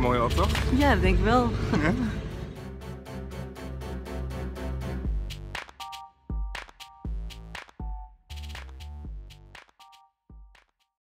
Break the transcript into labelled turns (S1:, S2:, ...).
S1: mooi
S2: af. Ja, denk ik wel.
S1: Ja?